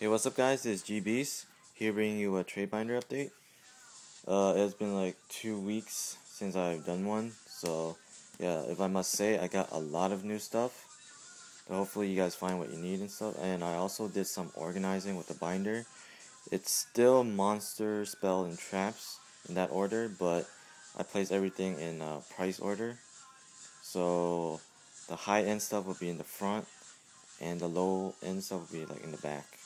Hey, what's up, guys? It's GBeast here bringing you a trade binder update. Uh, it's been like two weeks since I've done one, so yeah, if I must say, I got a lot of new stuff. So hopefully, you guys find what you need and stuff. And I also did some organizing with the binder. It's still monster, spell, and traps in that order, but I placed everything in uh, price order. So the high end stuff will be in the front, and the low end stuff will be like in the back.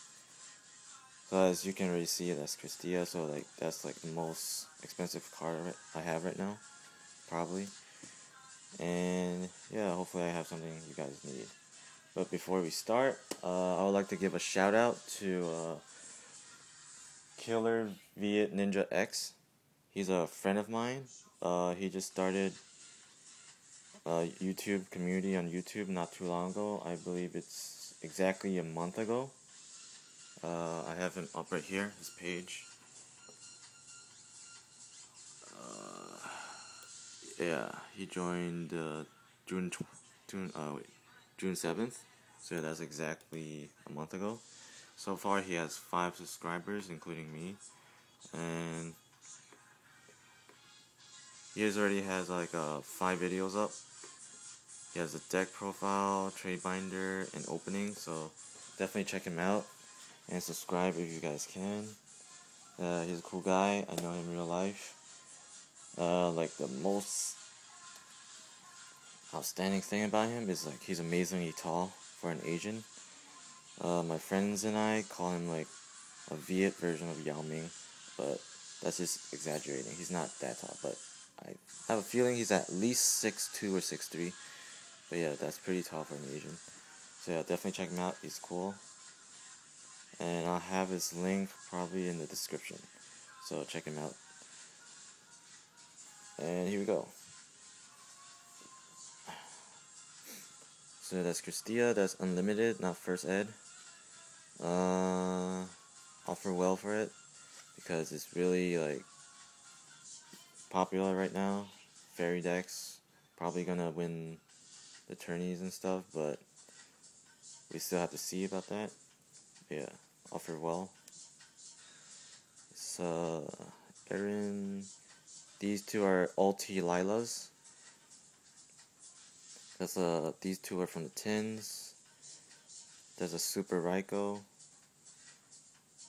So as you can already see, that's Kristya. So like that's like the most expensive card I have right now, probably. And yeah, hopefully I have something you guys need. But before we start, uh, I would like to give a shout out to uh, Killer Viet Ninja X. He's a friend of mine. Uh, he just started a YouTube community on YouTube not too long ago. I believe it's exactly a month ago. Uh, I have him up right here, his page. Uh, yeah, he joined uh, June June uh wait, June seventh. So that's exactly a month ago. So far, he has five subscribers, including me, and he has already has like uh, five videos up. He has a deck profile, trade binder, and opening. So definitely check him out and subscribe if you guys can. Uh, he's a cool guy. I know him in real life. Uh, like the most outstanding thing about him is like he's amazingly tall for an Asian. Uh, my friends and I call him like a Viet version of Yao Ming, but that's just exaggerating. He's not that tall, but I have a feeling he's at least six two or six three. But yeah, that's pretty tall for an Asian. So yeah, definitely check him out. He's cool and I'll have his link probably in the description. So check him out. And here we go. So that's Kristya, that's unlimited, not first ed. Uh, offer well for it because it's really like popular right now. Fairy decks probably gonna win the tourneys and stuff, but we still have to see about that. Yeah offer well. So, Ehren, these two are Ulti Lylas. That's uh, these two are from the tins. There's a Super Ryko.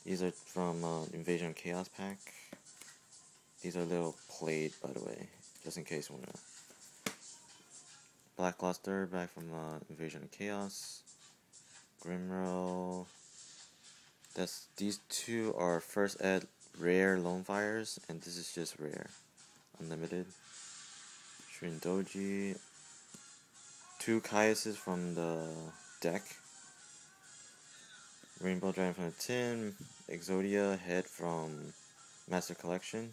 These are from uh, Invasion Chaos pack. These are little played, by the way, just in case you wanna. Black Luster back from uh, Invasion of Chaos. Grimro. That's these two are first ed rare Lonefires, and this is just rare, unlimited. Shutendoji, two Caiuses from the deck. Rainbow Dragon from the tin, Exodia head from Master Collection.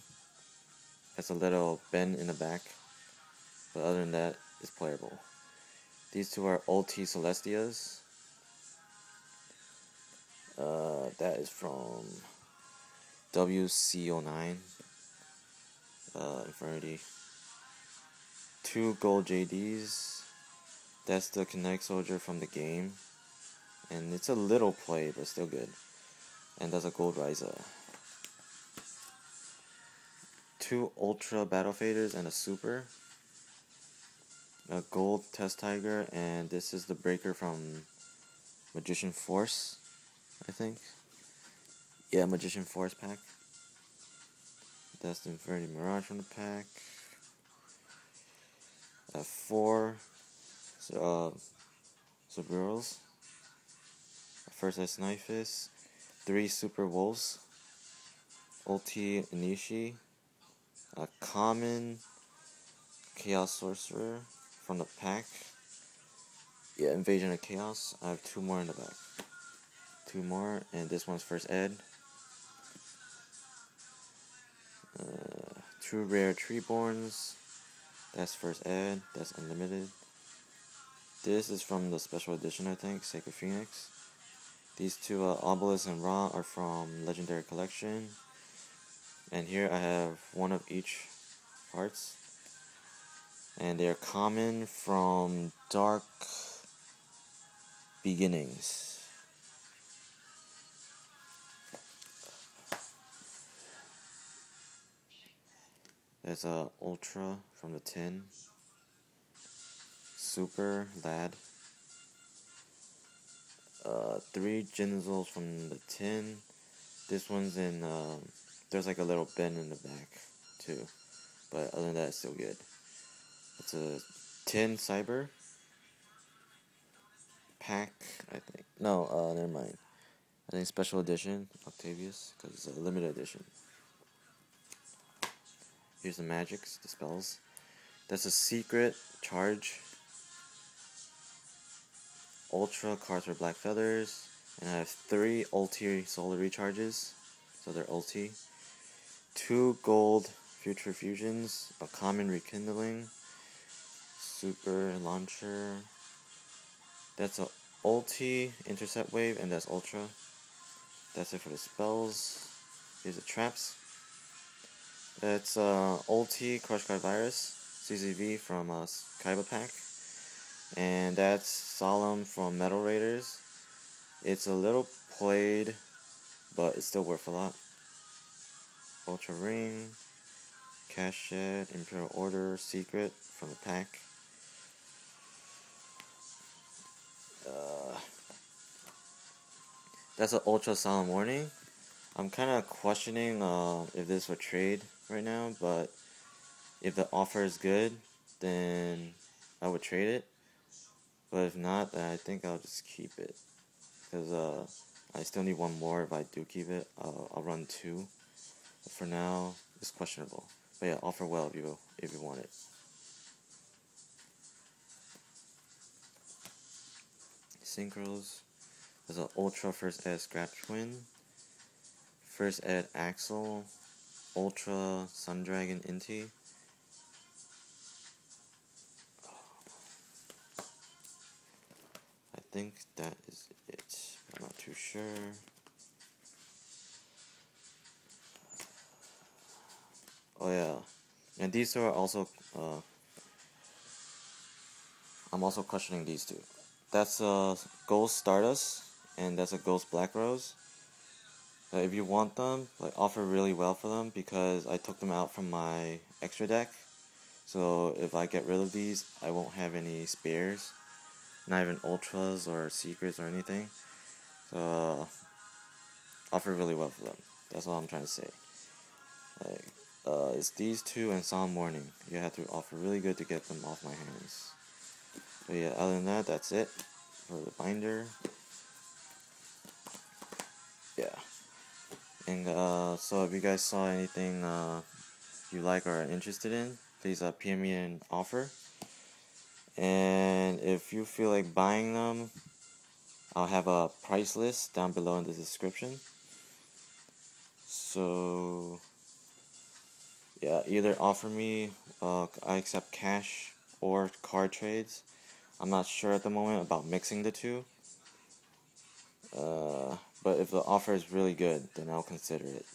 Has a little bend in the back, but other than that, it's playable. These two are Ulti Celestias. Uh, that is from WC09 uh. Two gold JDs. That's the Kinetic Soldier from the game. And it's a little play, but still good. And that's a gold Raiza. Two Ultra Battle Faders and a Super. A gold Test Tiger, and this is the breaker from Magician Force. I think. Yeah, Magician Force pack. That's the Infernity Mirage from the pack. Uh, four so, uh, Suburos. First Ice Knifus. Three Super Wolves. Ulti Enishi. A common Chaos Sorcerer from the pack. Yeah, Invasion of Chaos. I have two more in the back two more, and this one's first ed. Uh, two rare Treeborns. That's first ed. That's unlimited. This is from the special edition, I think, Sacred Phoenix. These two, uh, Obelisk and Ra, are from Legendary Collection. And here I have one of each parts. And they are common from Dark Beginnings. There's a Ultra from the tin. Super Lad. Uh, three Jinzles from the tin. This one's in, uh, there's like a little bend in the back too. But other than that, it's still good. It's a tin Cyber pack, I think. No, uh, never mind. I think special edition Octavius because it's a limited edition. Here's the magics, the spells. That's a secret charge. Ultra cards for black feathers. And I have three ulti solar recharges. So they're ulti. Two gold future fusions. A common rekindling. Super launcher. That's a ulti intercept wave and that's ultra. That's it for the spells. Here's the traps. It's uh, ulti Crush Card Virus CCV from uh, Kaiba Pack. And that's Solemn from Metal Raiders. It's a little played, but it's still worth a lot. Ultra Ring, Cash Shed, Imperial Order, Secret from the pack. Uh, that's an Ultra Solemn Warning. I'm kind of questioning uh, if this would trade right now, but if the offer is good, then I would trade it. But if not, then I think I'll just keep it. Because uh, I still need one more if I do keep it. I'll, I'll run two. But for now, it's questionable. But yeah, offer well if you, if you want it. Synchros. There's an Ultra First Ed Scratch Twin. First Ed Axel. Ultra Sun Dragon Inti. I think that is it. I'm not too sure. Oh yeah, and these two are also. Uh, I'm also questioning these two. That's a Ghost Stardust, and that's a Ghost Black Rose. If you want them, like offer really well for them because I took them out from my extra deck. So if I get rid of these, I won't have any spares, not even ultras or secrets or anything. So offer really well for them. That's all I'm trying to say. Like, uh, it's these two and Solemn Warning. You have to offer really good to get them off my hands. But yeah, other than that, that's it for the binder. And uh, so if you guys saw anything uh, you like or are interested in, please uh, PM me an offer. And if you feel like buying them, I'll have a price list down below in the description. So yeah, either offer me, uh, I accept cash or card trades. I'm not sure at the moment about mixing the two. Uh, but if the offer is really good, then I'll consider it.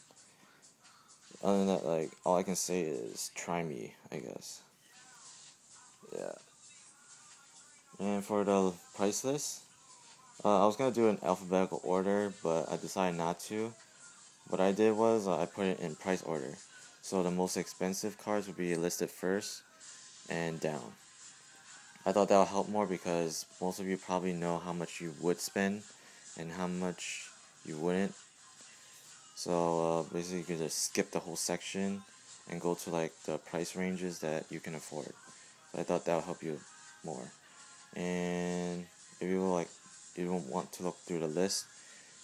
Other than that, like, all I can say is try me, I guess. Yeah. And for the price list, uh, I was gonna do an alphabetical order, but I decided not to. What I did was uh, I put it in price order. So the most expensive cards would be listed first and down. I thought that would help more because most of you probably know how much you would spend and how much you wouldn't. So uh, basically, you can just skip the whole section and go to like the price ranges that you can afford. So I thought that would help you more. And if you like, you don't want to look through the list,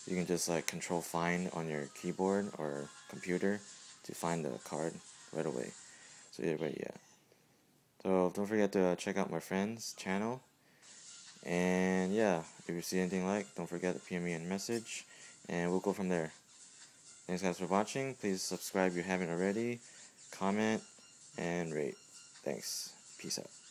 you can just like control find on your keyboard or computer to find the card right away. So either way, yeah. So don't forget to check out my friend's channel. And yeah, if you see anything like, don't forget to PM me a message, and we'll go from there. Thanks guys for watching. Please subscribe if you haven't already. Comment and rate. Thanks. Peace out.